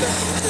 Obrigado.